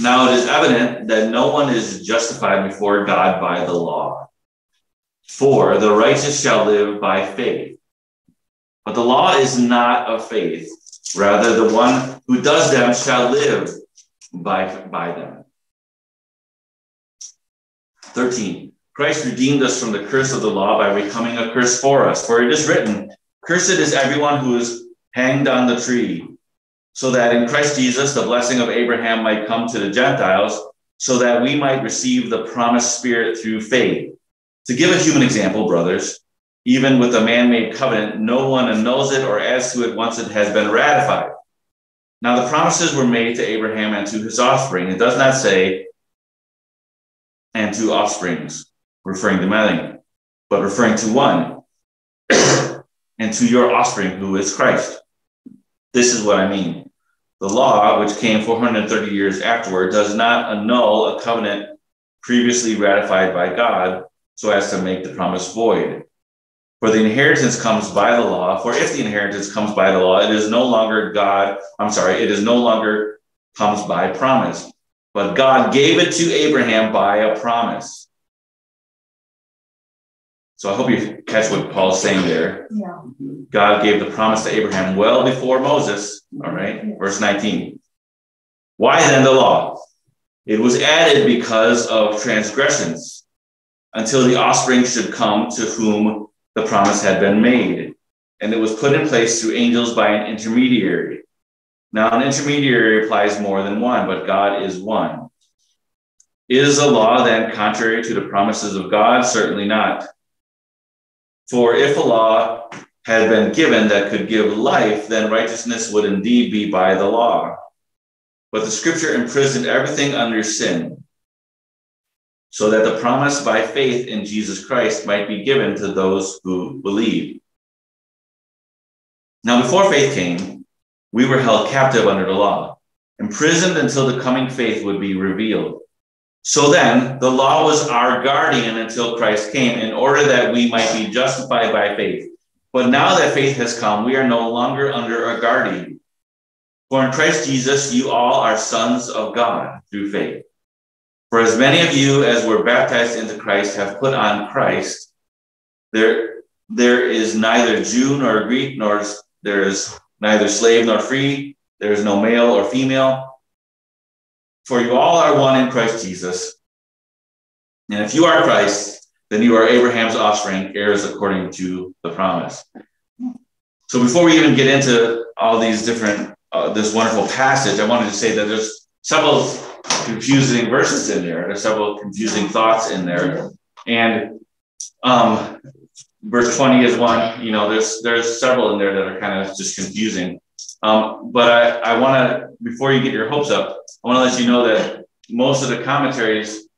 Now it is evident that no one is justified before God by the law. For the righteous shall live by faith. But the law is not of faith. Rather, the one who does them shall live by, by them. 13. Christ redeemed us from the curse of the law by becoming a curse for us. For it is written, Cursed is everyone who is hanged on the tree, so that in Christ Jesus the blessing of Abraham might come to the Gentiles, so that we might receive the promised Spirit through faith. To give a human example, brothers, even with a man made covenant, no one annuls it or adds to it once it has been ratified. Now, the promises were made to Abraham and to his offspring. It does not say, and to offsprings, referring to many, but referring to one, and to your offspring, who is Christ. This is what I mean. The law, which came 430 years afterward, does not annul a covenant previously ratified by God so as to make the promise void. For the inheritance comes by the law. For if the inheritance comes by the law, it is no longer God, I'm sorry, it is no longer comes by promise. But God gave it to Abraham by a promise. So I hope you catch what Paul's saying there. Yeah. God gave the promise to Abraham well before Moses. All right, verse 19. Why then the law? It was added because of transgressions until the offspring should come to whom the promise had been made, and it was put in place through angels by an intermediary. Now, an intermediary applies more than one, but God is one. Is the law then contrary to the promises of God? Certainly not. For if a law had been given that could give life, then righteousness would indeed be by the law. But the scripture imprisoned everything under sin so that the promise by faith in Jesus Christ might be given to those who believe. Now, before faith came, we were held captive under the law, imprisoned until the coming faith would be revealed. So then, the law was our guardian until Christ came, in order that we might be justified by faith. But now that faith has come, we are no longer under a guardian. For in Christ Jesus, you all are sons of God through faith. For as many of you as were baptized into Christ have put on Christ, there, there is neither Jew nor Greek, nor there is neither slave nor free, there is no male or female. For you all are one in Christ Jesus. And if you are Christ, then you are Abraham's offspring, heirs according to the promise. So before we even get into all these different, uh, this wonderful passage, I wanted to say that there's several confusing verses in there. There's several confusing thoughts in there. And um, verse 20 is one, you know, there's there's several in there that are kind of just confusing. Um, but I, I want to, before you get your hopes up, I want to let you know that most of the commentaries,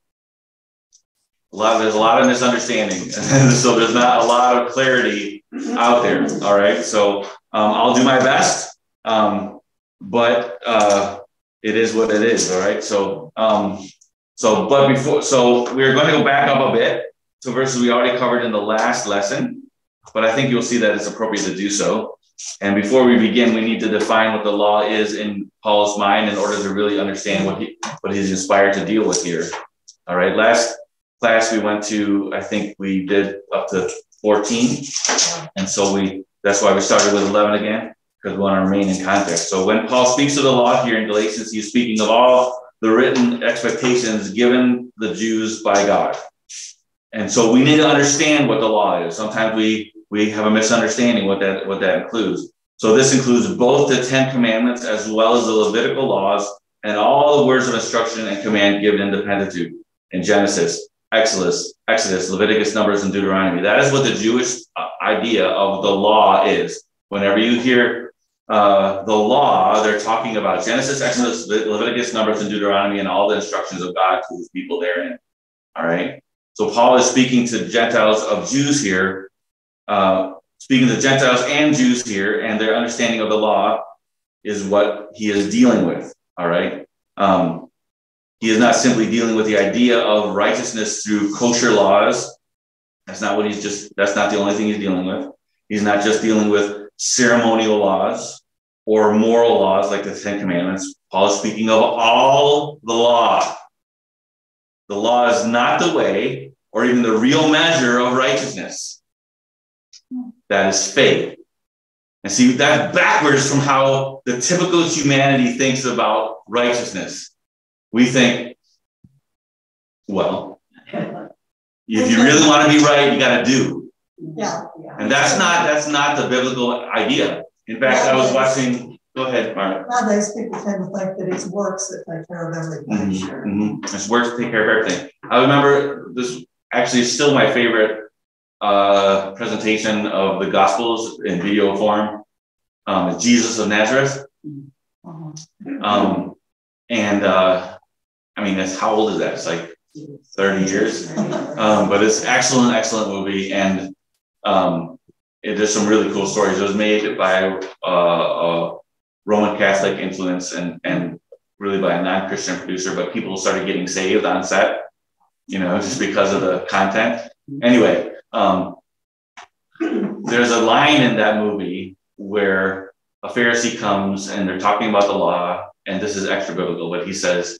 a lot there's a lot of misunderstanding. so there's not a lot of clarity out there. All right. So um, I'll do my best. Um, but uh, it is what it is. All right. So, um, so, but before, so we're going to go back up a bit to verses we already covered in the last lesson, but I think you'll see that it's appropriate to do so. And before we begin, we need to define what the law is in Paul's mind in order to really understand what he what he's inspired to deal with here. All right. Last class we went to, I think we did up to 14. And so we that's why we started with 11 again because we want to remain in context. So when Paul speaks of the law here in Galatians, he's speaking of all the written expectations given the Jews by God. And so we need to understand what the law is. Sometimes we we have a misunderstanding what that what that includes. So this includes both the Ten Commandments as well as the Levitical laws and all the words of instruction and command given in the Pentateuch in Genesis, Exodus, Exodus, Leviticus, Numbers, and Deuteronomy. That is what the Jewish uh, idea of the law is. Whenever you hear uh, the law, they're talking about Genesis, Exodus, Leviticus, Numbers, and Deuteronomy, and all the instructions of God to his people therein. All right. So Paul is speaking to Gentiles of Jews here, uh, speaking to Gentiles and Jews here, and their understanding of the law is what he is dealing with. All right. Um, he is not simply dealing with the idea of righteousness through kosher laws. That's not what he's just, that's not the only thing he's dealing with. He's not just dealing with ceremonial laws. or moral laws like the Ten Commandments. Paul is speaking of all the law. The law is not the way or even the real measure of righteousness. That is faith. And see, that's backwards from how the typical humanity thinks about righteousness. We think, well, if you really want to be right, you got to do. Yeah. yeah, And that's not that's not the biblical idea. In fact, I was watching. Go ahead, Mark. Nowadays, people tend to think that it's works that take care of everything. Mm-hmm, mm-hmm. It's works to take care of everything. I remember this actually is still my favorite uh, presentation of the Gospels in video form. Um, Jesus of Nazareth. Um, and uh, I mean, that's how old is that? It's like 30 years. Um, but it's excellent, excellent movie. And um, it, there's some really cool stories. It was made by uh, a Roman Catholic influence and, and really by a non Christian producer, but people started getting saved on set, you know, just because of the content. Anyway, um, there's a line in that movie where a Pharisee comes and they're talking about the law, and this is extra biblical, but he says,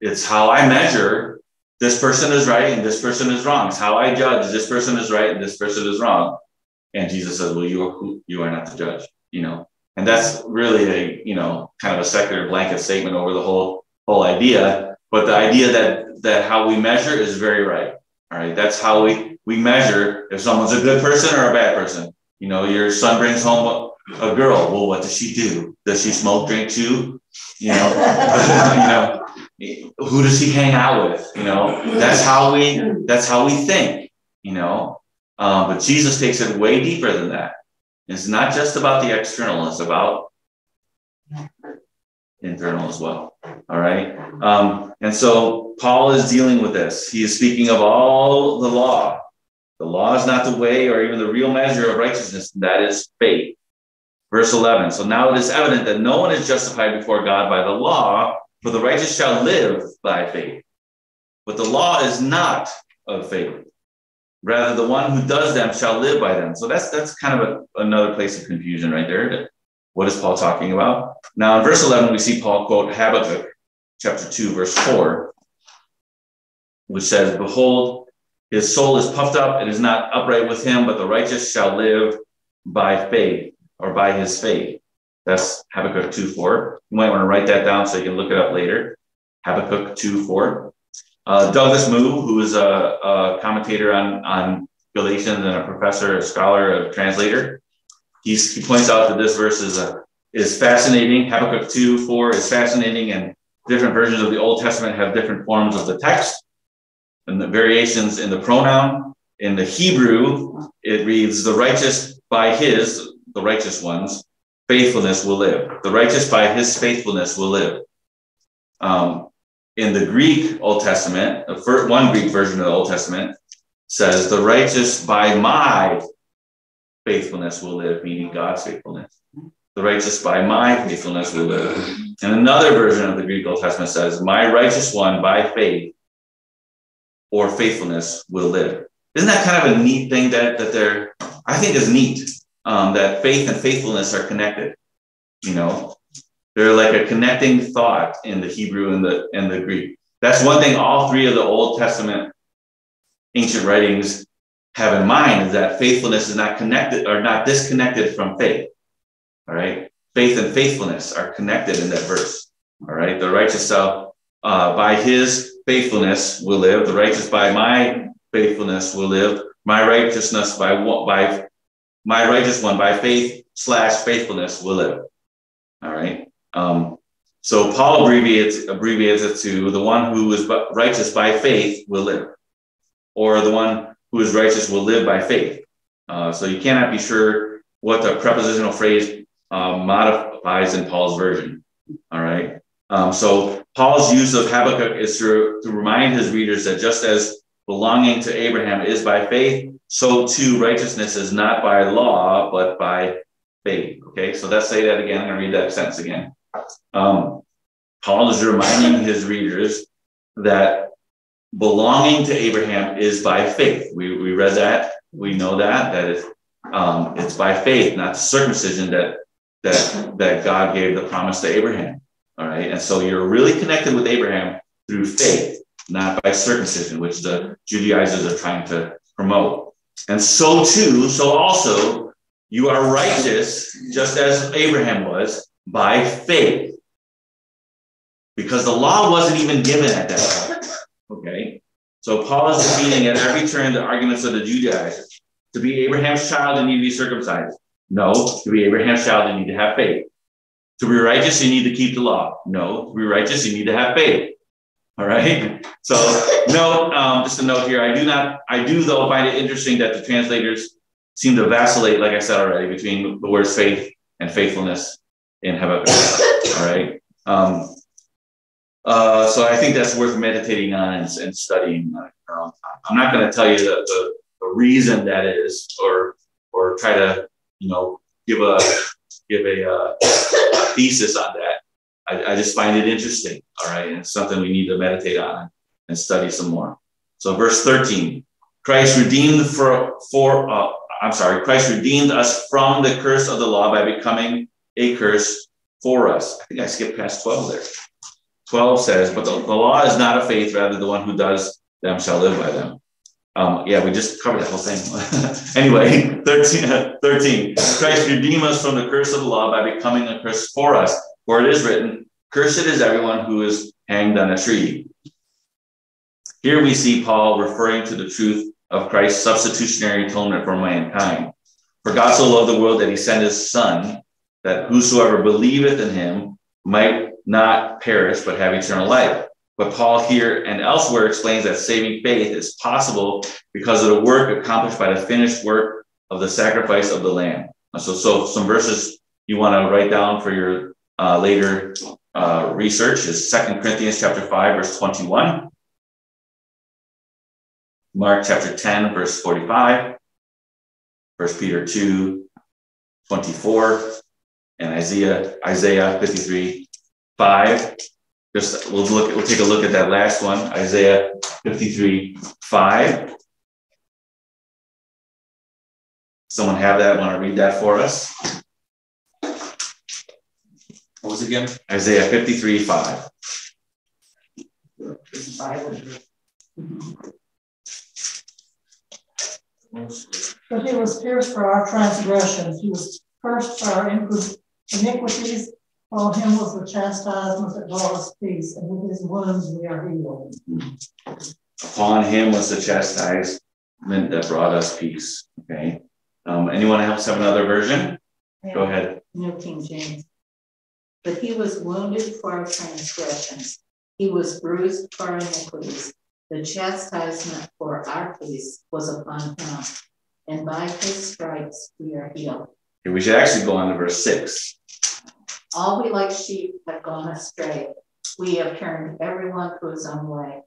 It's how I measure this person is right and this person is wrong. It's how I judge this person is right and this person is wrong. And Jesus says, Well, you are you are not the judge, you know. And that's really a, you know, kind of a secular blanket statement over the whole whole idea. But the idea that that how we measure is very right. All right. That's how we we measure if someone's a good person or a bad person. You know, your son brings home a, a girl. Well, what does she do? Does she smoke, drink, chew? You know, you know, who does he hang out with? You know, that's how we that's how we think. You know, um, but Jesus takes it way deeper than that. It's not just about the external; it's about internal as well. All right, um, and so Paul is dealing with this. He is speaking of all the law. The law is not the way or even the real measure of righteousness. That is faith. Verse 11. So now it is evident that no one is justified before God by the law, for the righteous shall live by faith. But the law is not of faith. Rather, the one who does them shall live by them. So that's that's kind of a, another place of confusion right there. What is Paul talking about? Now, in verse 11, we see Paul quote Habakkuk chapter 2, verse 4, which says, Behold, his soul is puffed up, it is not upright with him, but the righteous shall live by faith or by his faith. That's Habakkuk 2 4. You might want to write that down so you can look it up later. Habakkuk 2 4. Uh, Douglas Moo, who is a, a, commentator on, on Galatians and a professor, a scholar, a translator, he's, he points out that this verse is, a, is fascinating. Habakkuk 2 4 is fascinating, and different versions of the Old Testament have different forms of the text and the variations in the pronoun. In the Hebrew, it reads, The righteous by his, the righteous ones, faithfulness will live. The righteous by his faithfulness will live. Um, in the Greek Old Testament, the first, one Greek version of the Old Testament says, The righteous by my faithfulness will live, meaning God's faithfulness. The righteous by my faithfulness will live. And another version of the Greek Old Testament says, My righteous one by faith or faithfulness will live. Isn't that kind of a neat thing that, that they're, I think is neat um, that faith and faithfulness are connected. You know, they're like a connecting thought in the Hebrew and the and the Greek. That's one thing all three of the Old Testament ancient writings have in mind is that faithfulness is not connected or not disconnected from faith. All right. Faith and faithfulness are connected in that verse. All right. The righteous shall uh, by his faithfulness will live. The righteous by my faithfulness will live. My righteousness by what by my righteous one by faith slash faithfulness will live. All right. Um, so Paul abbreviates abbreviates it to the one who is righteous by faith will live, or the one who is righteous will live by faith. Uh, so you cannot be sure what the prepositional phrase uh, modifies in Paul's version. All right. Um, so Paul's use of Habakkuk is to, to remind his readers that just as belonging to Abraham is by faith, so too righteousness is not by law, but by faith. Okay, so let's say that again. I'm going to read that sentence again. Um, Paul is reminding his readers that belonging to Abraham is by faith. We, we read that. We know that, that it's, um, it's by faith, not circumcision that that, that God gave the promise to Abraham. All right. And so you're really connected with Abraham through faith, not by circumcision, which the Judaizers are trying to promote. And so too, so also, you are righteous just as Abraham was by faith. Because the law wasn't even given at that time. Okay. So Paul is defeating at every turn the arguments of the Judaizers. To be Abraham's child, you need to be circumcised. No, to be Abraham's child, you need to have faith. To be righteous, you need to keep the law. No, to be righteous, you need to have faith. All right. So no, um, just a note here. I do not, I do though find it interesting that the translators seem to vacillate, like I said already, between the words faith and faithfulness in Habakkuk. All right. Um, uh, so I think that's worth meditating on and, and studying. Uh, I'm not going to tell you the, the, the, reason that is, or or try to you know give a give a, uh, a thesis on that. I, I, just find it interesting. All right, and it's something we need to meditate on and study some more. So verse 13, Christ redeemed for for uh, I'm sorry, Christ redeemed us from the curse of the law by becoming a curse for us. I think I skipped past 12 there. 12 says, But the, the law is not of faith, rather, the one who does them shall live by them. Um, yeah, we just covered that whole thing. anyway, 13, 13. Christ redeemed us from the curse of the law by becoming a curse for us. For it is written, Cursed is everyone who is hanged on a tree. Here we see Paul referring to the truth of Christ's substitutionary atonement for mankind. For God so loved the world that he sent his Son, that whosoever believeth in him might not perish, but have eternal life. But Paul here and elsewhere explains that saving faith is possible because of the work accomplished by the finished work of the sacrifice of the Lamb. So, so some verses you want to write down for your uh, later uh, research is Second Corinthians chapter 5, verse 21. Mark chapter 10, verse 45. 1 Peter 2, 24 and Isaiah, Isaiah 53, 5. Just we'll look, we'll take a look at that last one, Isaiah 53, 5. Someone have that? Want to read that for us? What was it again? Isaiah 53, 5. But he was pierced for our transgressions, he was cursed for our iniquities. On him was the chastisement that brought us peace, and with his wounds we are healed. Upon him was the chastisement that brought us peace. Okay. Um, anyone else have another version? Yeah. Go ahead. New King James. But he was wounded for our transgressions, he was bruised for our iniquities. The chastisement for our peace was upon him, and by his stripes we are healed. We should actually go on to verse six. All we like sheep have gone astray. We have turned everyone to his own way.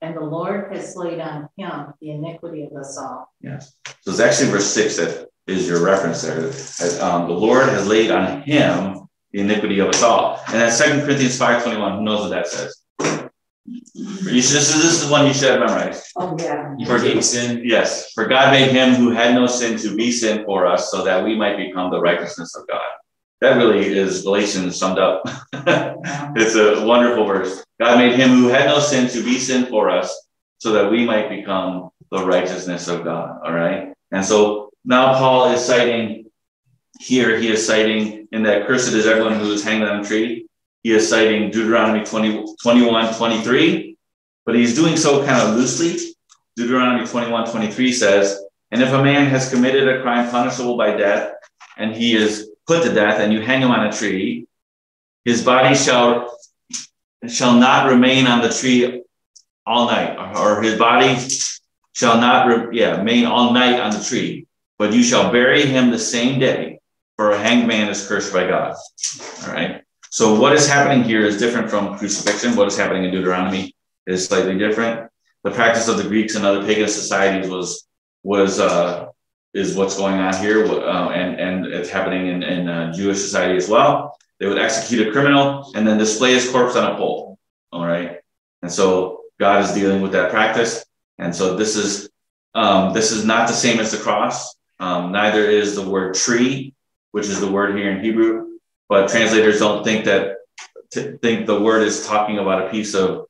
And the Lord has laid on him the iniquity of us all. Yes. So it's actually verse six that is your reference there. Um, the Lord has laid on him the iniquity of us all. And that's Second Corinthians 5.21. Who knows what that says? You should, this, is, this is one you should have memorized. Oh, yeah. For he, sin. Yes. For God made him who had no sin to be sin for us so that we might become the righteousness of God. That really is Galatians summed up. it's a wonderful verse. God made him who had no sin to be sin for us so that we might become the righteousness of God. All right. And so now Paul is citing here, he is citing in that cursed is everyone who is hanged on a tree. He is citing Deuteronomy 20, 21, 23, but he's doing so kind of loosely. Deuteronomy 21, 23 says, And if a man has committed a crime punishable by death, and he is put to death, and you hang him on a tree, his body shall shall not remain on the tree all night, or, his body shall not re- yeah, remain all night on the tree, but you shall bury him the same day, for a hanged man is cursed by God. All right. So what is happening here is different from crucifixion. What is happening in Deuteronomy is slightly different. The practice of the Greeks and other pagan societies was was uh, is what's going on here, uh, and and it's happening in, in uh, Jewish society as well. They would execute a criminal and then display his corpse on a pole. All right, and so God is dealing with that practice, and so this is um, this is not the same as the cross. Um, neither is the word tree, which is the word here in Hebrew. but translators don't think that think the word is talking about a piece of.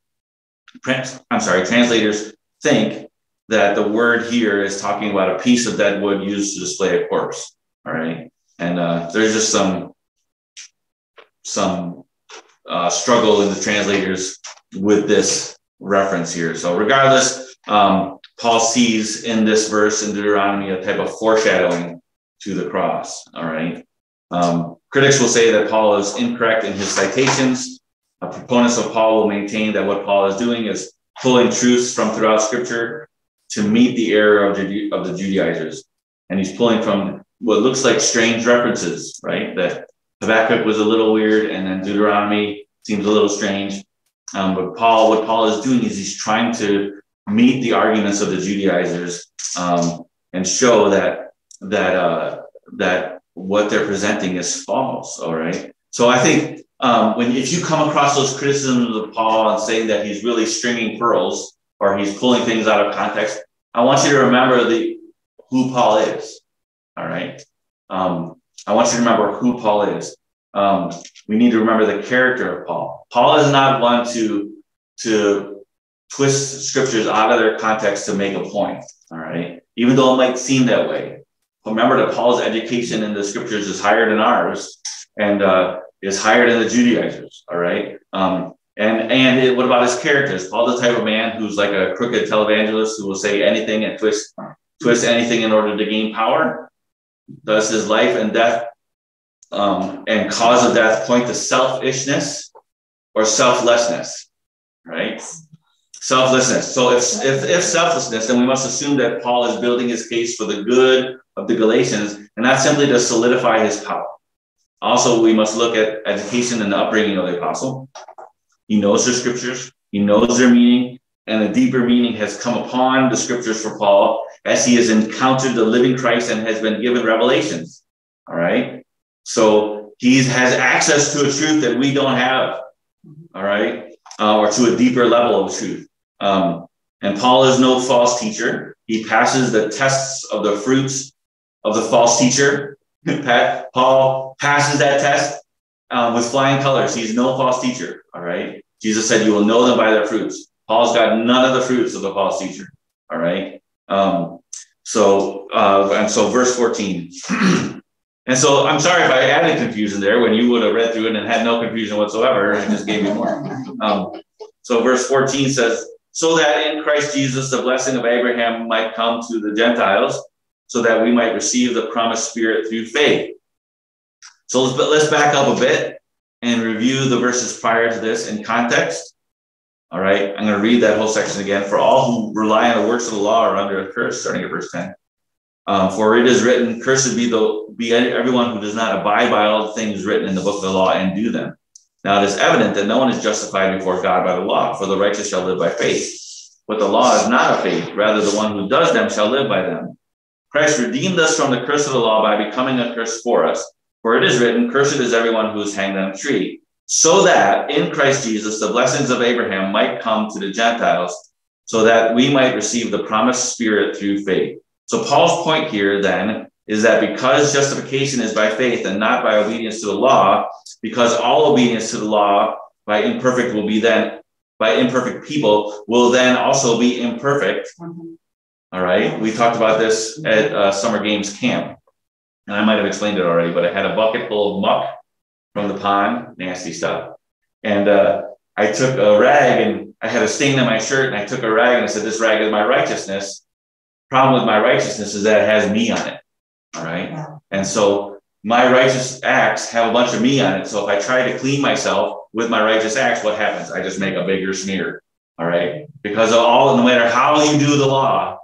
I'm sorry, translators think that the word here is talking about a piece of dead wood used to display a corpse. All right, and uh, there's just some some uh, struggle in the translators with this reference here. So regardless, um, Paul sees in this verse in Deuteronomy a type of foreshadowing to the cross. All right. Um, critics will say that Paul is incorrect in his citations. Uh, proponents of Paul will maintain that what Paul is doing is pulling truths from throughout Scripture to meet the error of, the, of the Judaizers. And he's pulling from what looks like strange references, right? That Habakkuk was a little weird, and then Deuteronomy seems a little strange. Um, but Paul, what Paul is doing is he's trying to meet the arguments of the Judaizers um, and show that that uh, that what they're presenting is false. All right. So I think um, when if you come across those criticisms of Paul and saying that he's really stringing pearls or he's pulling things out of context, I want you to remember the who Paul is. All right. Um, I want you to remember who Paul is. Um, we need to remember the character of Paul. Paul is not one to to twist scriptures out of their context to make a point. All right, even though it might seem that way. Remember that Paul's education in the scriptures is higher than ours, and uh, is higher than the Judaizers. All right. Um, and and it, what about his characters? Paul the type of man who's like a crooked televangelist who will say anything and twist twist anything in order to gain power. Does his life and death um, and cause of death point to selfishness or selflessness, right? Selflessness. So if, if, if selflessness, then we must assume that Paul is building his case for the good of the Galatians and not simply to solidify his power. Also, we must look at education and the upbringing of the apostle. He knows the scriptures, he knows their meaning, and a deeper meaning has come upon the scriptures for Paul as he has encountered the living Christ and has been given revelations. All right. So he has access to a truth that we don't have, all right, uh, or to a deeper level of truth. Um, and Paul is no false teacher. He passes the tests of the fruits of the false teacher. Paul passes that test uh, with flying colors. He's no false teacher, all right? Jesus said, You will know them by their fruits. Paul's got none of the fruits of the false teacher, all right? Um, so, uh, and so verse 14. And so I'm sorry if I added confusion there when you would have read through it and had no confusion whatsoever. I just gave you more. Um, so verse 14 says, so that in Christ Jesus the blessing of Abraham might come to the Gentiles, so that we might receive the promised Spirit through faith. So let's, let's back up a bit and review the verses prior to this in context. All right, I'm going to read that whole section again. For all who rely on the works of the law are under a curse, starting at verse 10. Um, for it is written, Cursed be the be everyone who does not abide by all the things written in the book of the law and do them. Now it is evident that no one is justified before God by the law, for the righteous shall live by faith. But the law is not of faith, rather the one who does them shall live by them. Christ redeemed us from the curse of the law by becoming a curse for us. For it is written, Cursed is everyone who is hanged on a tree, so that in Christ Jesus the blessings of Abraham might come to the Gentiles, so that we might receive the promised Spirit through faith. So Paul's point here then is that because justification is by faith and not by obedience to the law, because all obedience to the law by imperfect will be then by imperfect people will then also be imperfect. Mm-hmm. All right. We talked about this at uh, summer games camp, and I might have explained it already, but I had a bucket full of muck from the pond, nasty stuff, and uh, I took a rag and I had a stain on my shirt, and I took a rag and I said, "This rag is my righteousness." problem with my righteousness is that it has me on it. All right. And so my righteous acts have a bunch of me on it. So if I try to clean myself with my righteous acts, what happens? I just make a bigger smear. All right. Because all, no matter how you do the law,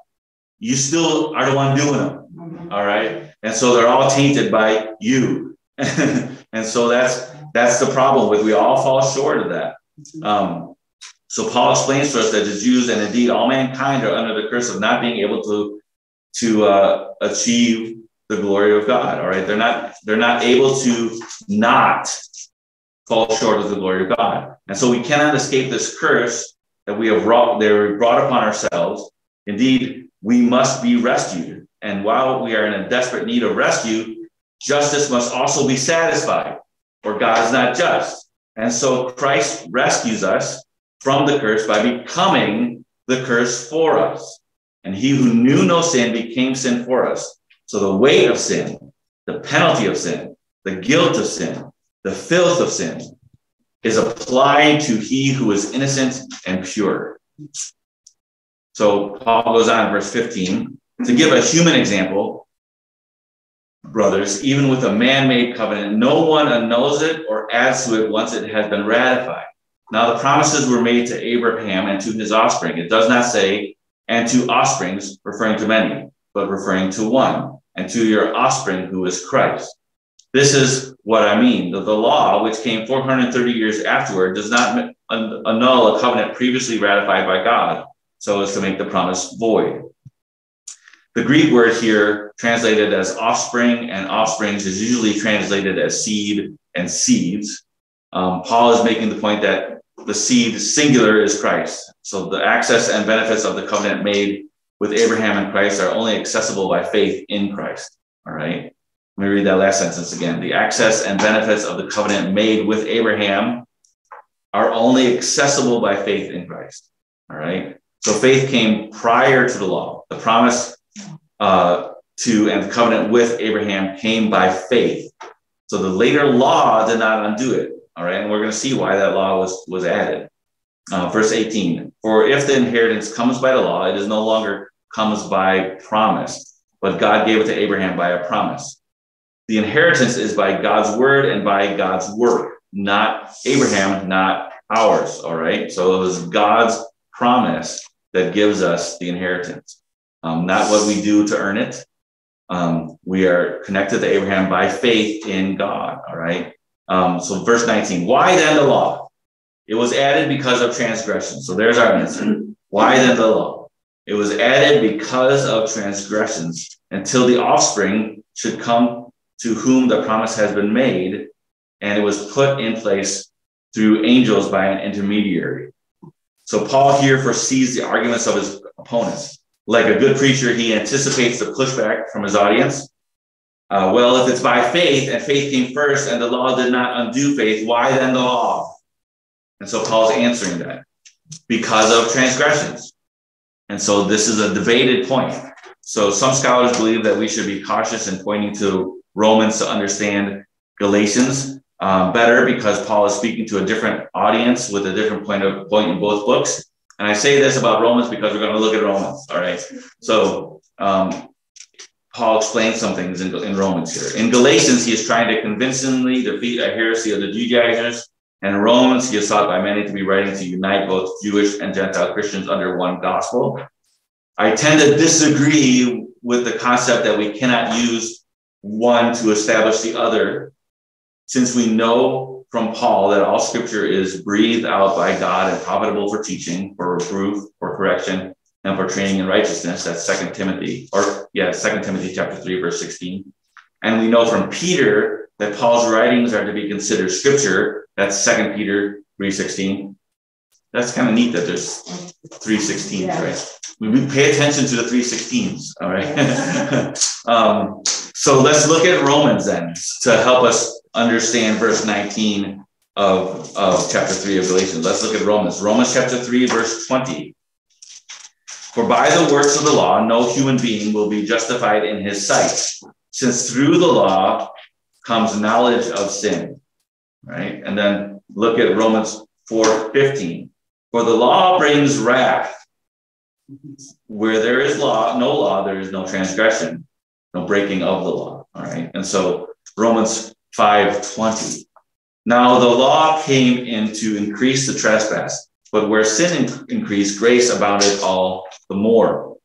you still are the one doing them. Mm-hmm. All right. And so they're all tainted by you. and so that's that's the problem with we all fall short of that. Mm-hmm. Um, so Paul explains to us that the Jews and indeed all mankind are under the curse of not being able to to uh, achieve the glory of God. All right, they're not they're not able to not fall short of the glory of God, and so we cannot escape this curse that we have brought they were brought upon ourselves. Indeed, we must be rescued, and while we are in a desperate need of rescue, justice must also be satisfied. or God is not just. And so Christ rescues us from the curse by becoming the curse for us. And he who knew no sin became sin for us. So the weight of sin, the penalty of sin, the guilt of sin, the filth of sin is applied to he who is innocent and pure. So Paul goes on, verse 15, to give a human example, brothers, even with a man made covenant, no one annuls it or adds to it once it has been ratified. Now, the promises were made to Abraham and to his offspring. It does not say, and to offsprings, referring to many, but referring to one, and to your offspring, who is Christ. This is what I mean. The, the law, which came 430 years afterward, does not annul a covenant previously ratified by God so as to make the promise void. The Greek word here, translated as offspring and offsprings, is usually translated as seed and seeds. Um, Paul is making the point that the seed singular is Christ. So the access and benefits of the covenant made with Abraham and Christ are only accessible by faith in Christ. All right. Let me read that last sentence again. The access and benefits of the covenant made with Abraham are only accessible by faith in Christ. All right. So faith came prior to the law. The promise uh, to and the covenant with Abraham came by faith. So the later law did not undo it. All right. And we're going to see why that law was, was added. Uh, verse 18 For if the inheritance comes by the law, it is no longer comes by promise, but God gave it to Abraham by a promise. The inheritance is by God's word and by God's work, not Abraham, not ours. All right. So it was God's promise that gives us the inheritance, um, not what we do to earn it. Um, we are connected to Abraham by faith in God. All right. Um, so, verse 19, why then the law? It was added because of transgression. So, there's our answer. Why then the law? It was added because of transgressions until the offspring should come to whom the promise has been made, and it was put in place through angels by an intermediary. So Paul here foresees the arguments of his opponents. Like a good preacher, he anticipates the pushback from his audience. Uh, well, if it's by faith and faith came first and the law did not undo faith, why then the law? And so Paul's answering that because of transgressions. And so this is a debated point. So some scholars believe that we should be cautious in pointing to Romans to understand Galatians um, better because Paul is speaking to a different audience with a different point of point in both books. And I say this about Romans because we're going to look at Romans. All right. So um, Paul explains some things in, in Romans here. In Galatians, he is trying to convincingly defeat a heresy of the Judaizers. And in Romans, he is sought by many to be writing to unite both Jewish and Gentile Christians under one gospel. I tend to disagree with the concept that we cannot use one to establish the other since we know from Paul that all scripture is breathed out by God and profitable for teaching, for reproof, for correction, and for training in righteousness, that's Second Timothy, or yeah, Second Timothy chapter 3, verse 16. And we know from Peter that Paul's writings are to be considered scripture. That's Second Peter 3:16. That's kind of neat that there's 316s, yeah. right? We pay attention to the 316s, all right? um, so let's look at Romans then to help us understand verse 19 of, of chapter 3 of Galatians. Let's look at Romans. Romans chapter 3, verse 20. For by the works of the law, no human being will be justified in his sight, since through the law comes knowledge of sin. Right? And then look at Romans 4 15. For the law brings wrath. Where there is law, no law, there is no transgression, no breaking of the law. All right. And so Romans 5:20. Now the law came in to increase the trespass, but where sin in- increased, grace abounded all the more.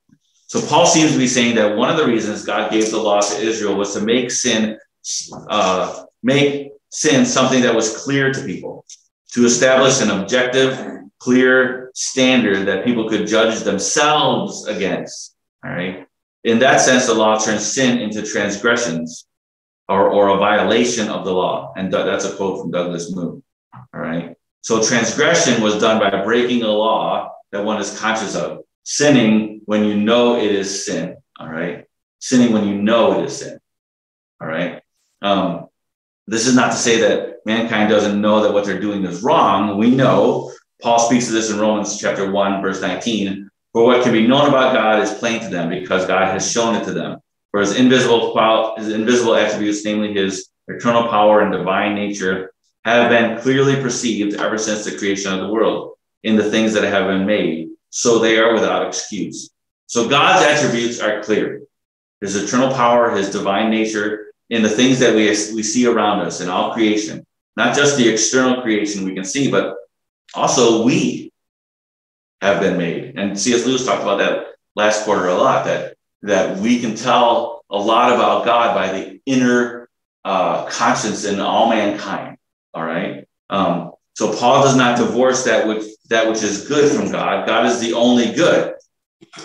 So Paul seems to be saying that one of the reasons God gave the law to Israel was to make sin, uh, make sin something that was clear to people, to establish an objective, clear standard that people could judge themselves against. All right. In that sense, the law turns sin into transgressions or, or a violation of the law. And that's a quote from Douglas Moo. All right. So transgression was done by breaking a law that one is conscious of. Sinning when you know it is sin. All right. Sinning when you know it is sin. All right. Um, this is not to say that mankind doesn't know that what they're doing is wrong. We know, Paul speaks to this in Romans chapter 1, verse 19. For what can be known about God is plain to them because God has shown it to them. For his invisible, his invisible attributes, namely his eternal power and divine nature, have been clearly perceived ever since the creation of the world in the things that have been made. So they are without excuse. So God's attributes are clear his eternal power, his divine nature, in the things that we, we see around us in all creation, not just the external creation we can see, but also we have been made. And C.S. Lewis talked about that last quarter a lot, that, that we can tell a lot about God by the inner uh, conscience in all mankind. All right. Um, so Paul does not divorce that which that which is good from God. God is the only good.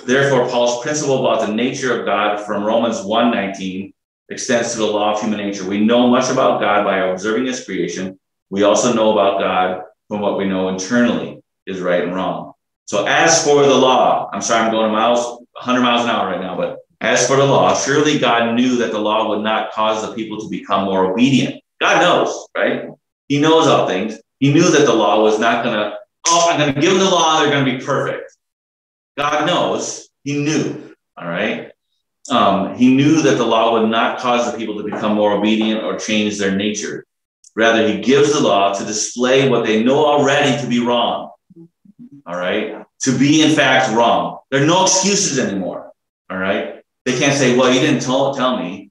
Therefore, Paul's principle about the nature of God from Romans 1:19 extends to the law of human nature. We know much about God by observing his creation. We also know about God from what we know internally is right and wrong. So as for the law, I'm sorry, I'm going to miles, 100 miles an hour right now, but as for the law, surely God knew that the law would not cause the people to become more obedient. God knows, right? He knows all things. He knew that the law was not going to, oh, I'm going to give them the law, they're going to be perfect. God knows. He knew, all right? Um, he knew that the law would not cause the people to become more obedient or change their nature. Rather, he gives the law to display what they know already to be wrong. All right? To be, in fact, wrong. There are no excuses anymore. All right? They can't say, well, you didn't tell, tell me.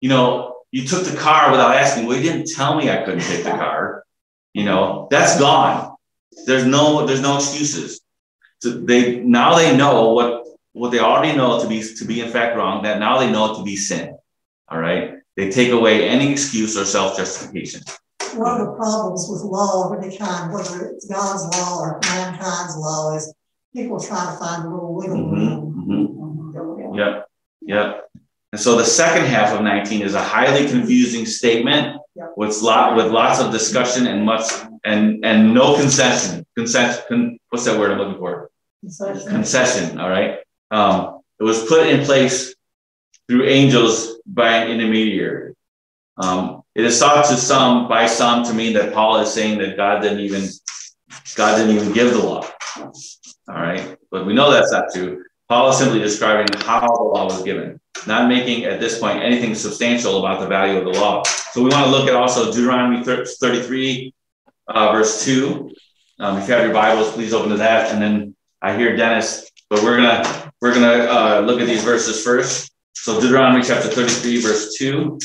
You know, you took the car without asking. Well, you didn't tell me I couldn't take the car. You know, that's gone. There's no, there's no excuses. So they now they know what what they already know to be to be in fact wrong, that now they know to be sin. All right. They take away any excuse or self-justification. One of the problems with law of any kind, whether it's God's law or mankind's law, is people try to find a little wiggle mm-hmm, room. Mm-hmm. Yep. Yep. And so the second half of 19 is a highly confusing statement yep. with lot with lots of discussion and much and and no concession. Consent. Con, what's that word I'm looking for? Concession. Concession. All right. Um, it was put in place through angels by an intermediary. Um, it is thought to some by some to mean that Paul is saying that God didn't even God didn't even give the law. All right, but we know that's not true. Paul is simply describing how the law was given, not making at this point anything substantial about the value of the law. So we want to look at also Deuteronomy 33, uh, verse 2. Um, if you have your Bibles, please open to that. And then I hear Dennis, but we're gonna we're gonna uh, look at these verses first. So Deuteronomy chapter 33, verse 2.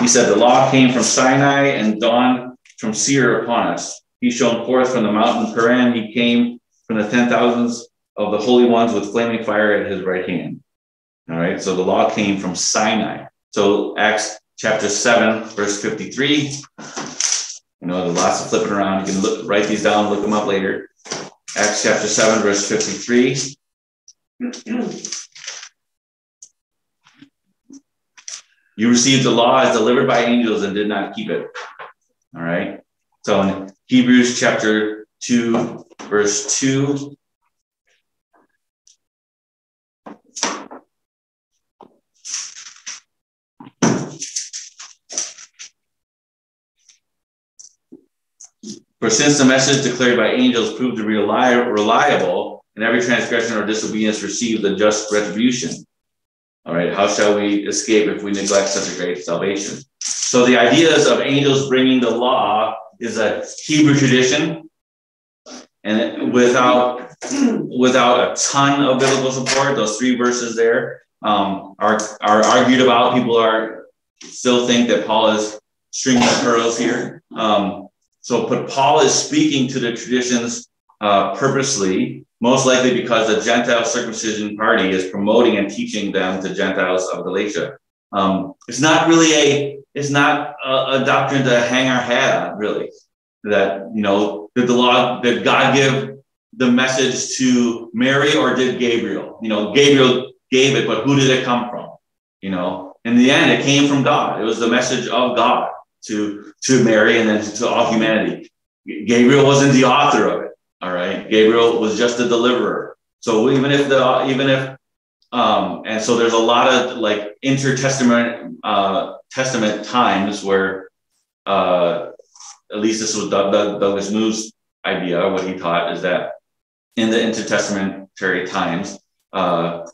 He said, The law came from Sinai and dawned from Seir upon us. He shone forth from the mountain Paran. He came from the ten thousands of the holy ones with flaming fire at his right hand. All right, so the law came from Sinai. So Acts chapter 7, verse 53. You know, there's lots of flipping around. You can look, write these down, look them up later. Acts chapter 7, verse 53. you received the law as delivered by angels and did not keep it. All right. So in Hebrews chapter 2, verse 2, For since the message declared by angels proved to be reliable, and every transgression or disobedience received a just retribution. All right, how shall we escape if we neglect such a great salvation? So the ideas of angels bringing the law is a Hebrew tradition, and without without a ton of biblical support, those three verses there um, are are argued about. People are still think that Paul is stringing pearls here. Um, so, but Paul is speaking to the traditions uh, purposely, most likely because the Gentile circumcision party is promoting and teaching them to Gentiles of Galatia. Um, it's not really a, it's not a, a, doctrine to hang our hat on, really. That you know, did the law, did God give the message to Mary or did Gabriel? You know, Gabriel gave it, but who did it come from? You know, in the end, it came from God. It was the message of God to, to Mary and then to all humanity. Gabriel wasn't the author of it. All right. Gabriel was just a deliverer. So even if the even if um, and so there's a lot of like intertestament uh, testament times where uh, at least this was Doug, Doug, Douglas Moo's idea. What he taught is that in the intertestamentary times, uh,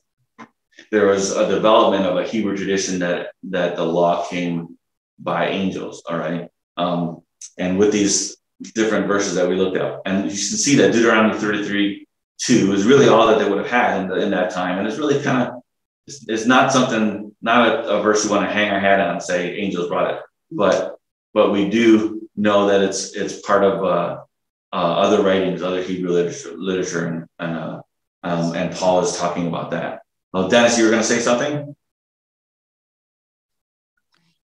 there was a development of a Hebrew tradition that that the law came by angels. All right, um, and with these different verses that we looked at, and you can see that Deuteronomy 33 2 is really all that they would have had in, the, in that time, and it's really kind of it's, it's, not something, not a, a verse we want to hang our hat on and say angels brought it, but but we do know that it's it's part of uh, uh, other writings, other Hebrew literature, literature and and, uh, um, and Paul is talking about that. Well, Dennis, you were going to say something.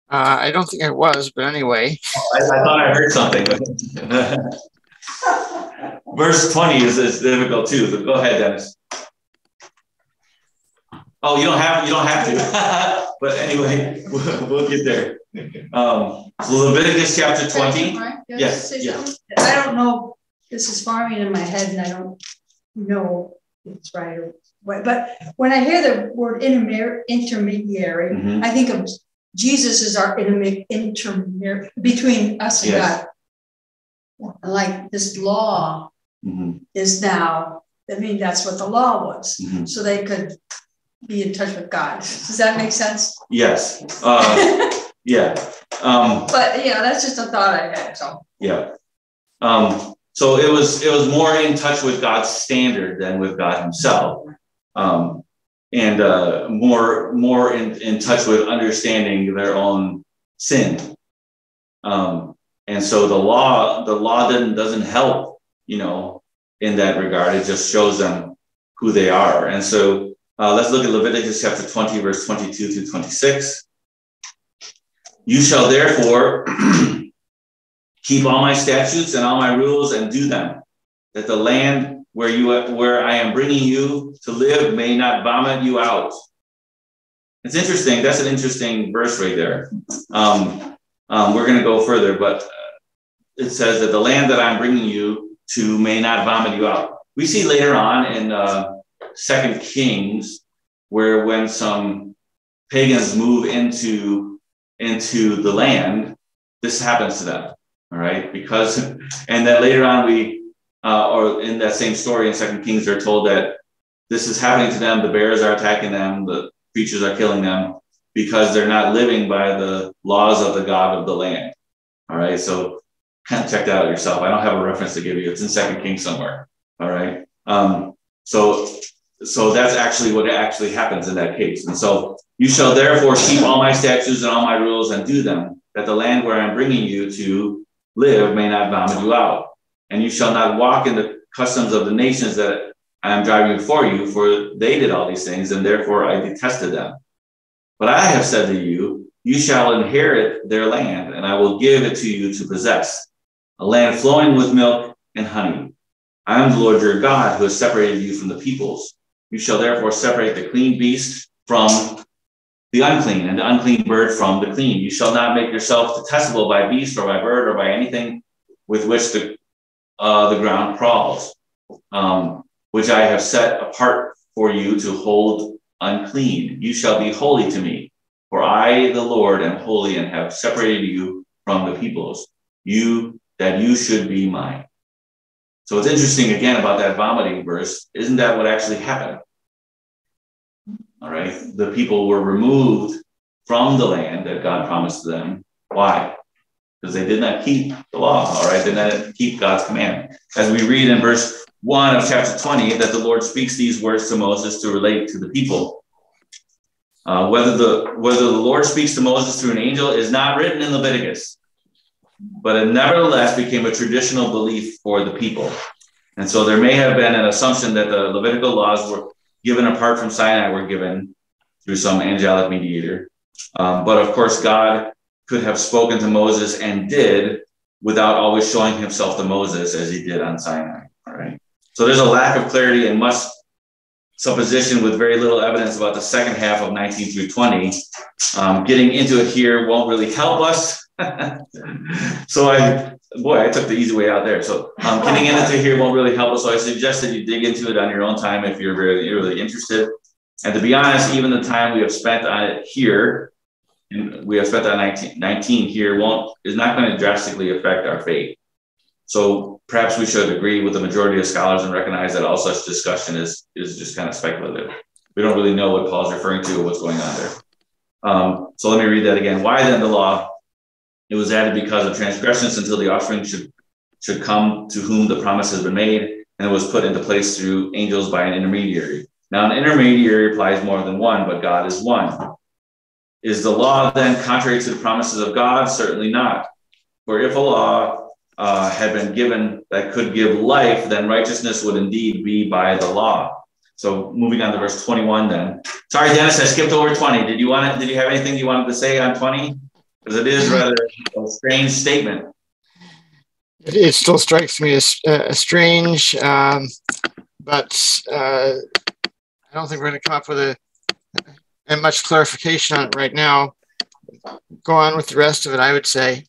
Uh, I don't think I was, but anyway. I, I thought I heard something. Verse 20 is, is difficult too, but go ahead, Dennis. Oh, you don't have you don't have to. but anyway, we'll, we'll, get there. Um, so Leviticus chapter 20. Yes. Yeah. I don't know. This is farming in my head, and I don't know if it's right or what. But when I hear the word intermediary, mm-hmm. I think of Jesus is our intermediary between us and yes. God. Like this law mm-hmm. is now, I mean, that's what the law was. Mm-hmm. So they could be in touch with God. Does that make sense? Yes. Uh, yeah. Um, but yeah, that's just a thought I had. So yeah. Um, so it was it was more in touch with God's standard than with God Himself. Um, and uh, more more in, in touch with understanding their own sin. Um, and so the law the law doesn't doesn't help, you know, in that regard. It just shows them who they are. And so uh, let's look at Leviticus chapter 20, verse 22 to 26. You shall therefore keep all my statutes and all my rules and do them, that the land where you where I am bringing you to live may not vomit you out. It's interesting. That's an interesting verse right there. Um, um, we're going to go further, but uh, it says that the land that I'm bringing you to may not vomit you out. We see later on in uh, Second Kings where when some pagans move into into the land, this happens to them. All right, because and then later on we uh, or in that same story in Second Kings, they're told that this is happening to them. The bears are attacking them. The creatures are killing them because they're not living by the laws of the God of the land. All right, so kind of check that out yourself. I don't have a reference to give you. It's in Second Kings somewhere. All right, um, so so that's actually what actually happens in that case. And so you shall therefore keep all my statutes and all my rules and do them, that the land where I'm bringing you to live may not vomit you out and you shall not walk in the customs of the nations that I am driving before you, for they did all these things, and therefore I detested them. But I have said to you, you shall inherit their land, and I will give it to you to possess, a land flowing with milk and honey. I am the Lord your God who has separated you from the peoples. You shall therefore separate the clean beast from the unclean, and the unclean bird from the clean. You shall not make yourself detestable by beast or by bird or by anything with which the uh, the ground crawls, um, which I have set apart for you to hold unclean. You shall be holy to me, for I, the Lord, am holy and have separated you from the peoples. You that you should be mine. So it's interesting again about that vomiting verse. Isn't that what actually happened? All right. The people were removed from the land that God promised them. Why? Because they did not keep the law, all right? They did not keep God's command. As we read in verse 1 of chapter 20, that the Lord speaks these words to Moses to relate to the people. Uh, whether the whether the Lord speaks to Moses through an angel is not written in Leviticus, but it nevertheless became a traditional belief for the people. And so there may have been an assumption that the Levitical laws were given apart from Sinai were given through some angelic mediator. Um, but of course, God could have spoken to Moses and did without always showing himself to Moses as he did on Sinai. All right. So there's a lack of clarity and much supposition with very little evidence about the second half of 19 through 20. Um, getting into it here won't really help us. so I boy, I took the easy way out there. So um, getting into here won't really help us. So I suggest that you dig into it on your own time if you're really, really interested. And to be honest, even the time we have spent on it here, we have that 19, 19 here, won't is not going to drastically affect our faith. So perhaps we should agree with the majority of scholars and recognize that all such discussion is is just kind of speculative. We don't really know what Paul's referring to or what's going on there. Um, so let me read that again. Why then the law? It was added because of transgressions until the offering should should come to whom the promise has been made, and it was put into place through angels by an intermediary. Now, an intermediary applies more than one, but God is one. Is the law then contrary to the promises of God? Certainly not. For if a law uh, had been given that could give life, then righteousness would indeed be by the law. So moving on to verse 21 then. Sorry, Dennis, I skipped over 20. Did you want to, did you have anything you wanted to say on 20? Because it is rather a strange statement. It, still strikes me as uh, strange, um, but uh, I don't think we're going to come up with a, a much clarification on it right now. Go on with the rest of it, I would say.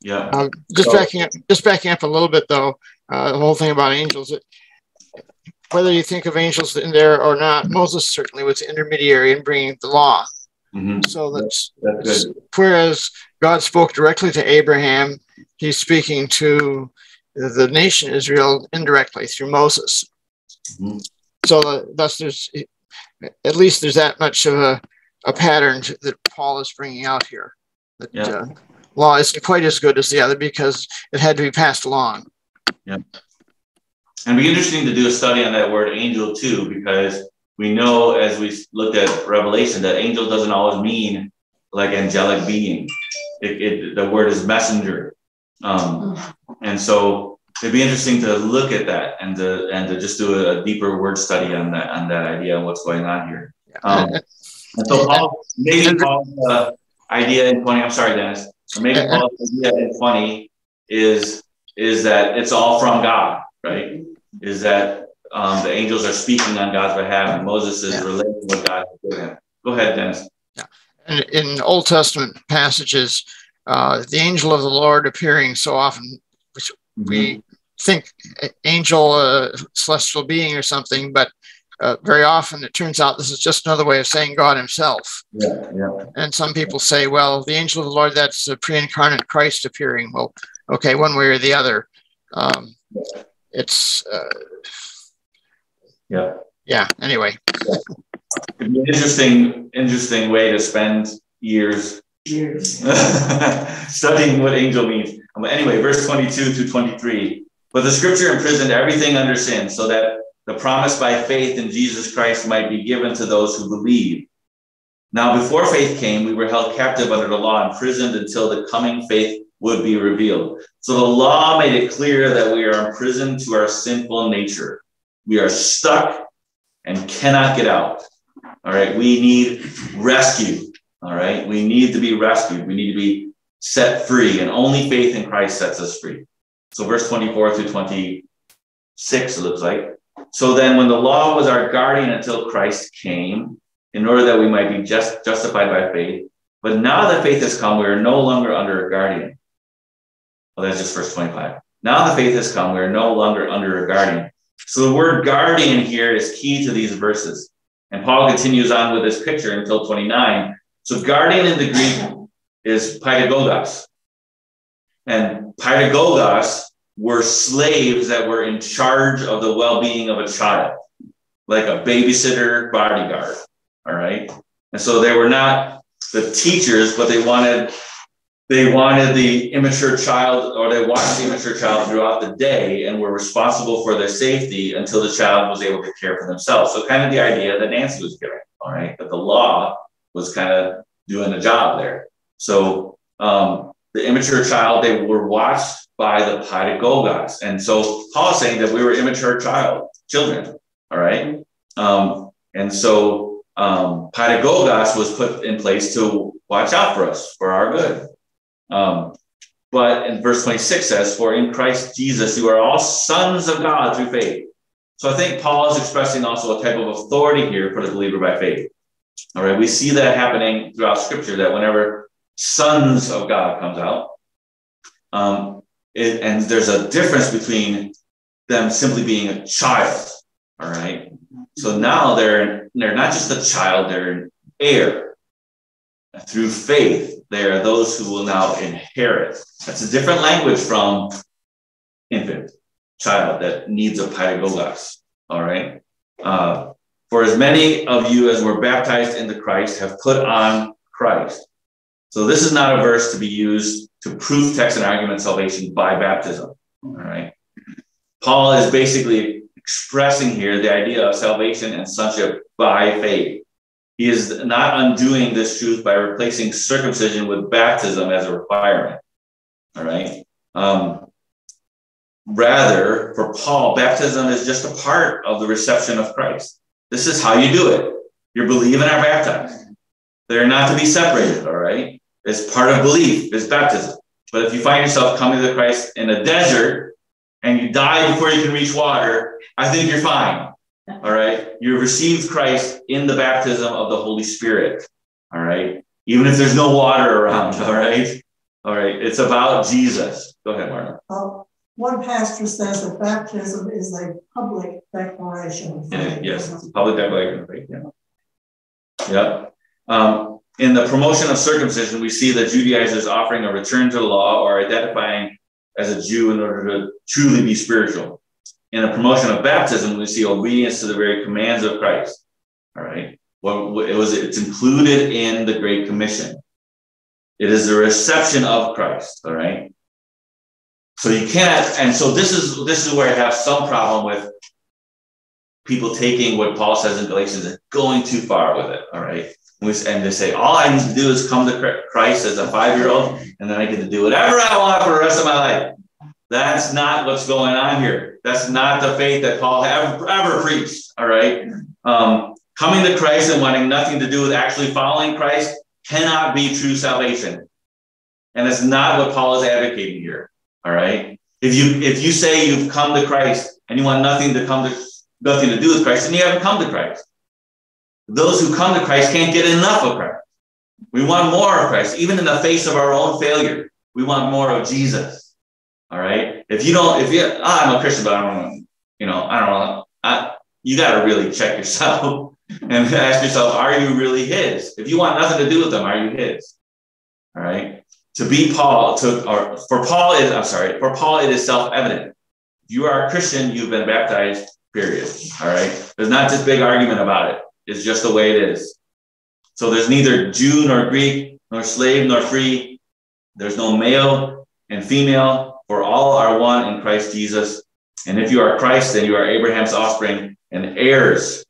Yeah. Uh, just so, backing up, just backing up a little bit though. Uh, the whole thing about angels. It, whether you think of angels in there or not, Moses certainly was intermediary in bringing the law. Mm-hmm. So that's, that's whereas God spoke directly to Abraham, he's speaking to the nation Israel indirectly through Moses. Mm-hmm. So uh, thus, there's at least there's that much of a, a pattern that Paul is bringing out here. That yeah. uh, law isn't quite as good as the other because it had to be passed along. Yeah. And it'd be interesting to do a study on that word angel too, because we know as we looked at Revelation that angel doesn't always mean like angelic being. It, it the word is messenger. Um, and so it'd be interesting to look at that and to and to just do a, deeper word study on that on that idea and what's going on here. Um, so Paul, maybe Paul's uh, idea in 20, I'm sorry, Dennis, or maybe Paul's idea in 20 is is that it's all from God, right? Is that um, the angels are speaking on God's behalf and Moses is yeah. relating what God has given him. Go ahead, Dennis. Yeah. In, in Old Testament passages, uh, the angel of the Lord appearing so often, which mm-hmm. we think angel, uh, celestial being or something, but uh, very often it turns out this is just another way of saying God Himself. Yeah, yeah. And some people say, well, the angel of the Lord, that's the pre incarnate Christ appearing. Well, okay, one way or the other. Um, it's, uh, yeah. Yeah, anyway. Yeah. It'd be an interesting, interesting way to spend years. Years. studying what angel means. Um, anyway, verse 22 to 23. But the scripture imprisoned everything under sin so that the promise by faith in Jesus Christ might be given to those who believe. Now, before faith came, we were held captive under the law, imprisoned until the coming faith would be revealed. So the law made it clear that we are imprisoned to our sinful nature. We are stuck and cannot get out. All right. We need rescue. All right. We need to be rescued. We need to be set free, and only faith in Christ sets us free. So, verse 24 through 26, it looks like. So then, when the law was our guardian until Christ came, in order that we might be just justified by faith, but now that faith has come, we are no longer under a guardian. Well, that's just verse 25. Now that faith has come, we are no longer under a guardian. So the word guardian here is key to these verses. And Paul continues on with this picture until 29. So guardian in the Greek is pedagogos. And pedagogos were slaves that were in charge of the well-being of a child, like a babysitter bodyguard. All right. And so they were not the teachers, but they wanted they wanted the immature child or they watched the immature child throughout the day and were responsible for their safety until the child was able to care for themselves. So kind of the idea that Nancy was giving, all right, that the law was kind of doing a job there. So um, the immature child, they were watched by the pedagogos. And so Paul's saying that we were immature child, children, all right? Um, and so um, pedagogos was put in place to watch out for us, for our good. Um, but in verse 26 says, For in Christ Jesus you are all sons of God through faith. So I think Paul is expressing also a type of authority here for the believer by faith. All right, we see that happening throughout scripture that whenever sons of God comes out, Um, it, and there's a difference between them simply being a child. All right. So now they're they're not just a child; they're an heir. Through faith, they are those who will now inherit. That's a different language from infant, child that needs a pedagogos. All right. Uh, for as many of you as were baptized into Christ have put on Christ. So this is not a verse to be used to prove text and argument salvation by baptism. All right. Paul is basically expressing here the idea of salvation and sonship by faith. He is not undoing this truth by replacing circumcision with baptism as a requirement. All right. Um, rather, for Paul, baptism is just a part of the reception of Christ. This is how you do it. You believe and are baptized. They're not to be separated, all right? It's part of belief, it's baptism. But if you find yourself coming to Christ in a desert and you die before you can reach water, I think you're fine. All right. You've received Christ in the baptism of the Holy Spirit. All right. Even if there's no water around. All right. All right. It's about Jesus. Go ahead, Marta. Uh, one pastor says that baptism is a public declaration. Yeah, yes, public declaration. Yeah. Yep. Um, in the promotion of circumcision, we see that Judaizers offering a return to the law or identifying as a Jew in order to truly be spiritual. In the promotion of baptism, we see obedience to the very commands of Christ. All right. It was it's included in the Great Commission. It is the reception of Christ. All right. So you can't, and so this is this is where I have some problem with people taking what Paul says in Galatians and going too far with it. All right. And they say, all I need to do is come to Christ as a five year old, and then I get to do whatever I want for the rest of my life. That's not what's going on here. That's not the faith that Paul ever, ever preached. All right. Um, coming to Christ and wanting nothing to do with actually following Christ cannot be true salvation. And that's not what Paul is advocating here. All right. If you if you say you've come to Christ and you want nothing to come to nothing to do with Christ, then you haven't come to Christ. Those who come to Christ can't get enough of Christ. We want more of Christ, even in the face of our own failure. We want more of Jesus. All right. If you don't, if you, oh, I'm a Christian, but I don't you know, I don't know. I, you got to really check yourself and ask yourself, are you really His? If you want nothing to do with them, are you His? All right. To be Paul, to or for Paul is, I'm sorry, for Paul it is self-evident. You are a Christian, you've been baptized. Period. All right. There's not this big argument about it. It's just the way it is. So there's neither Jew nor Greek, nor slave nor free. There's no male and female, for all are one in Christ Jesus. And if you are Christ, then you are Abraham's offspring and heirs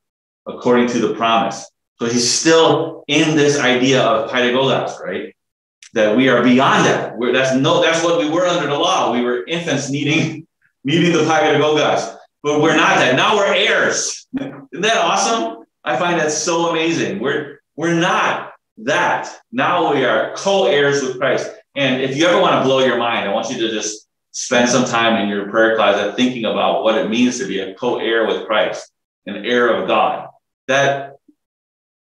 according to the promise. So he's still in this idea of pedagogos, right? That we are beyond that. We're, that's no, that's what we were under the law. We were infants needing needing the pedagogos, but we're not that. Now we're heirs. Isn't that awesome? I find that so amazing. We're we're not that. Now we are co-heirs with Christ. And if you ever want to blow your mind, I want you to just spend some time in your prayer closet thinking about what it means to be a co-heir with Christ, an heir of God. That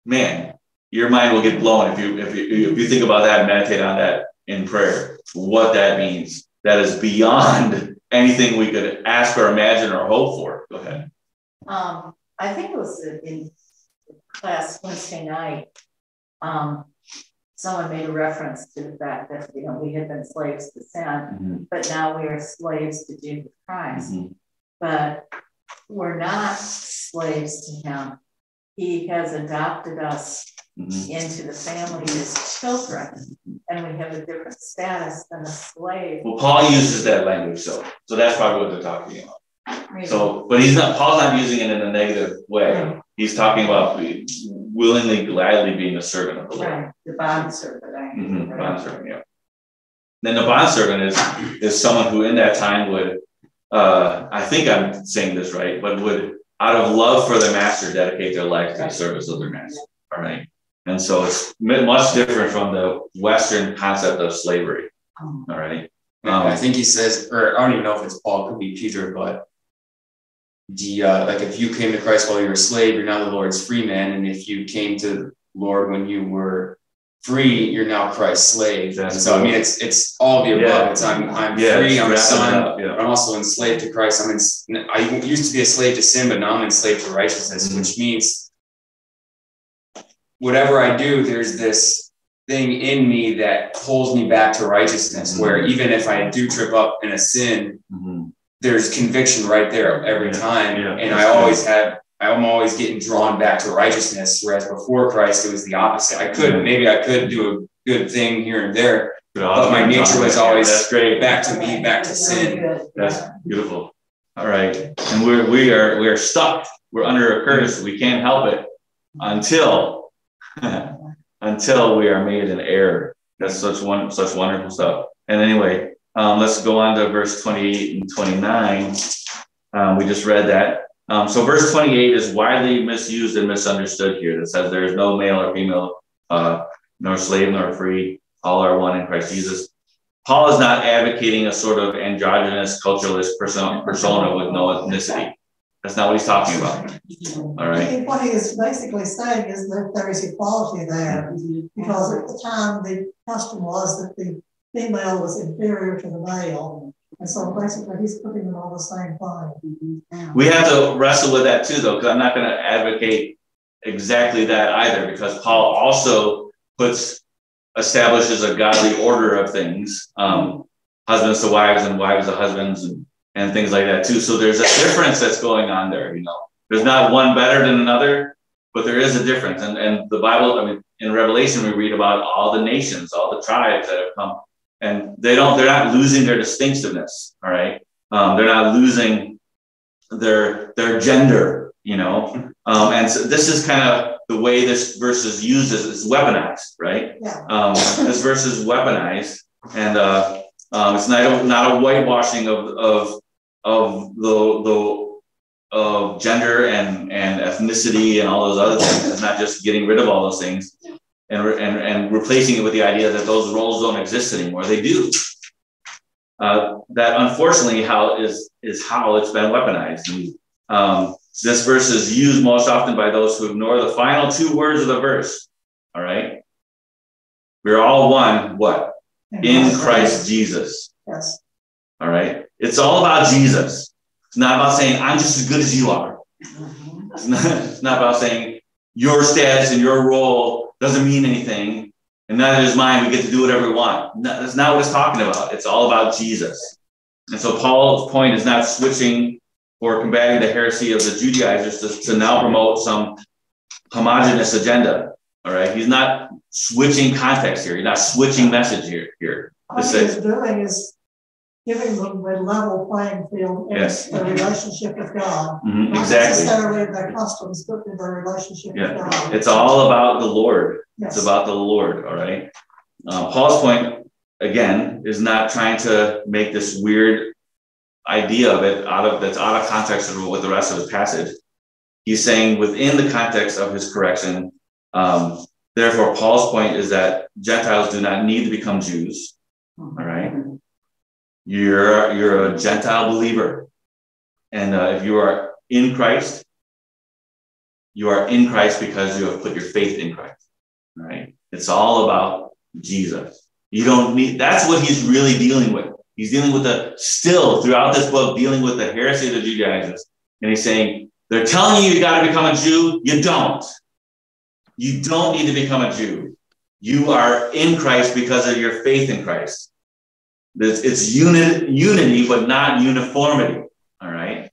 man, your mind will get blown if you if you if you think about that and meditate on that in prayer. What that means. That is beyond anything we could ask or imagine or hope for. Go ahead. Um, I think it was in class Wednesday night. Um, someone made a reference to the fact that you know we had been slaves to sin, mm-hmm. but now we are slaves to Jesus Christ. Mm-hmm. But we're not slaves to Him. He has adopted us mm-hmm. into the family as children, and we have a different status than a slave. Well, Paul uses that language, so so that's probably what they're talking about. So, but he's not, Paul's not using it in a negative way. He's talking about willingly, gladly being a servant of the Lord. Right, the bond servant. Mm-hmm. Bond servant, yeah. Then the bond servant is is someone who in that time would, uh, I think I'm saying this right, but would out of love for their master dedicate their life to the service of their master. All right. And so it's much different from the Western concept of slavery. Oh. All right. Um, I think he says, or I don't even know if it's Paul, it could be Peter, but the uh, like if you came to Christ while you were a slave, you're now the Lord's free man, and if you came to Lord when you were free, you're now Christ's slave. And so I mean, it's it's all the above. Yeah. It's I'm I'm Yeah, free, I'm a son, yeah. but I'm also enslaved to Christ. I'm in, I used to be a slave to sin, but now I'm enslaved to righteousness, Mhm. which means whatever I do, there's this thing in me that pulls me back to righteousness. Where Mhm. even if I do trip up in a sin, Mhm. There's conviction right there every Yeah, time. yeah, and that's I good. always have, I'm always getting drawn back to righteousness. Whereas before Christ, it was the opposite. I could, Mhm. maybe I could do a good thing here and there, But my nature was always that's great. back to me, back to sin. That's beautiful. All right. And we're we are we are stuck. We're under a curse. We can't help it until until we are made an heir. That's such one such wonderful stuff. And anyway, um, let's go on to verse 28 and 29. Um, we just read that. Um, so verse 28 is widely misused and misunderstood here. That says there is no male or female, uh, nor slave nor free. All are one in Christ Jesus. Paul is not advocating a sort of androgynous culturalist persona, persona with no ethnicity. That's not what he's talking about. All right. I think what he is basically saying is that there is equality there, because at the time, the custom was that the female was inferior to the male. And so basically, he's putting them on the same thing. We have to wrestle with that too, though, because I'm not going to advocate exactly that either, because Paul also puts establishes a godly order of things, um, husbands to wives and wives to husbands, and, and things like that too. So there's a difference that's going on there. You know, there's not one better than another, but there is a difference. And and the Bible, I mean, in Revelation, we read about all the nations, all the tribes that have come, and they don't, they're not losing their distinctiveness. All right, um, they're not losing their their gender. You know, um, and so this is kind of the way this verse is used is, is weaponized, right? Yeah. Um, this verse is weaponized, and uh, um, it's not a, not a whitewashing of of of the the of gender and and ethnicity and all those other things. It's not just getting rid of all those things and re- and and replacing it with the idea that those roles don't exist anymore. They do. Uh, that unfortunately how is is how it's been weaponized. And, um, this verse is used most often by those who ignore the final two words of the verse. All right. We're all one, what? In Christ Jesus. Yes. All right. It's all about Jesus. It's not about saying, I'm just as good as you are. It's not, it's not about saying your status and your role doesn't mean anything, and neither is mine. We get to do whatever we want. No, that's not what it's talking about. It's all about Jesus. And so Paul's point is not switching or combating the heresy of the Judaizers to, to now promote some homogenous agenda. All right. He's not switching context here. He's not switching message here. here. What he is doing is giving them the level playing field in Yes. their relationship with God. Mhm, Not exactly. necessarily their customs, but in their relationship with God. It's all about the Lord. Yes. It's about the Lord, all right? Uh, Paul's point, again, is not trying to make this weird idea of it out of that's out of context with the rest of his passage. He's saying within the context of his correction, um, therefore, Paul's point is that Gentiles do not need to become Jews, all right? You're, you're a Gentile believer. And uh, if you are in Christ, you are in Christ because you have put your faith in Christ. Right? It's all about Jesus. You don't need that's what he's really dealing with. He's dealing with the still throughout this book, dealing with the heresy of the Judaizers. And he's saying, they're telling you you got to become a Jew. You don't. You don't need to become a Jew. You are in Christ because of your faith in Christ. It's, it's uni- unity, but not uniformity. All right.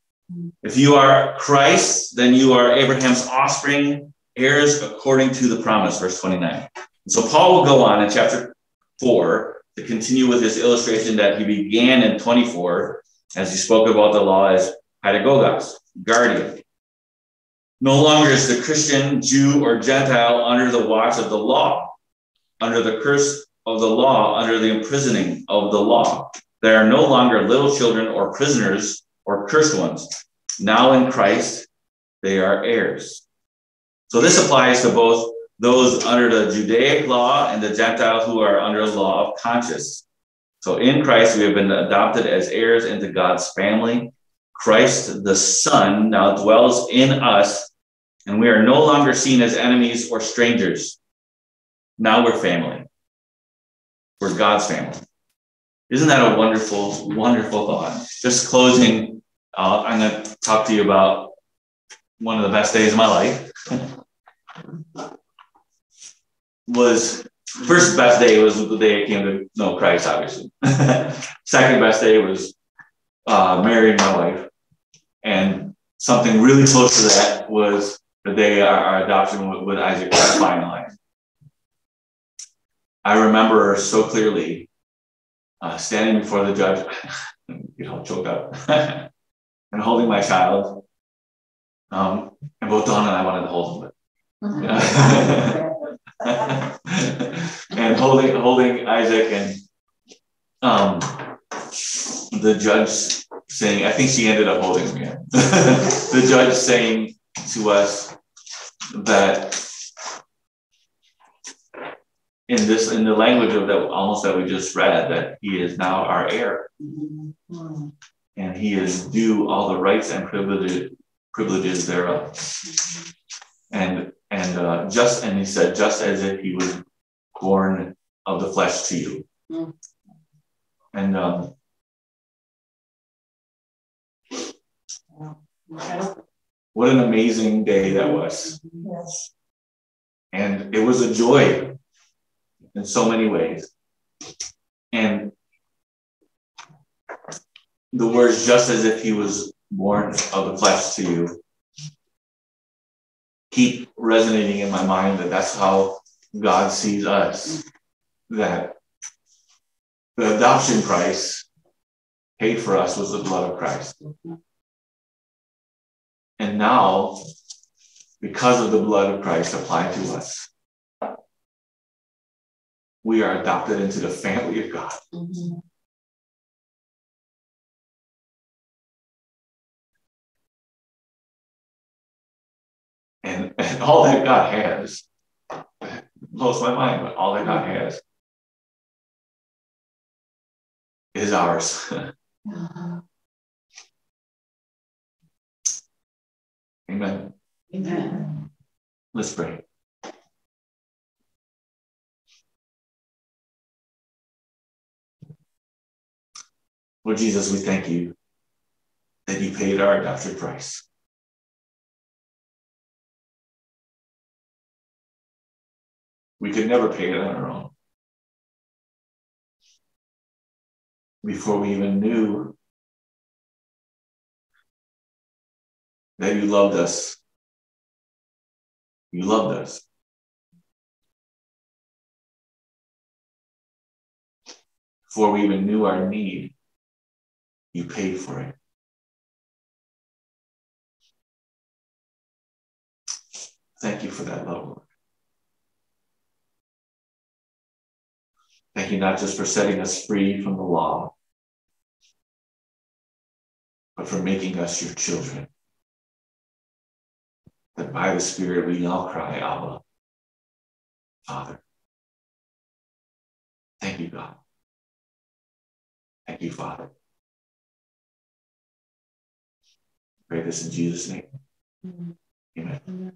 If you are Christ, then you are Abraham's offspring, heirs according to the promise, verse 29. So Paul will go on in chapter 4 to continue with his illustration that he began in 24 as he spoke about the law as pedagogos, guardian. No longer is the Christian, Jew, or Gentile under the watch of the law, under the curse of the law, under the imprisoning of the law. They are no longer little children or prisoners or cursed ones. Now in Christ, they are heirs. So this applies to both those under the Judaic law and the Gentiles who are under the law of conscience. So in Christ, we have been adopted as heirs into God's family. Christ, the Son, now dwells in us, and we are no longer seen as enemies or strangers. Now we're family. We're God's family. Isn't that a wonderful, wonderful thought? Just closing, uh, I'm going to talk to you about one of the best days of my life. was first best day was the day I came to know Christ, obviously. Second best day was uh, marrying my wife. And something really close to that was the day our, our adoption with, with Isaac got finalized. I remember so clearly uh, standing before the judge, get all choked up, and holding my child. Um, and both Don and I wanted to hold him. and holding holding Isaac and um, the judge saying, I think she ended up holding me. the judge saying to us that in this in the language of that almost that we just read that he is now our heir mm-hmm. and he is due all the rights and privileges privileges thereof and and uh, just and he said just as if he was born of the flesh to you mm. and um, what an amazing day that was yes. and it was a joy in so many ways. And the words, just as if he was born of the flesh to you, keep resonating in my mind that that's how God sees us. That the adoption price paid for us was the blood of Christ. And now, because of the blood of Christ applied to us, we are adopted into the family of God. Mm-hmm. And, and all that God has blows my mind, but all that God has is ours. uh-huh. Amen. Amen. Let's pray. Lord Jesus, we thank you that you paid our adoption price. We could never pay it on our own. Before we even knew that you loved us, you loved us. Before we even knew our need, you paid for it. Thank you for that love, Lord. Thank you not just for setting us free from the law, but for making us your children. That by the Spirit we now cry, Abba, Father. Thank you, God. Thank you, Father. Pray this in Jesus' name. Mm-hmm. Amen.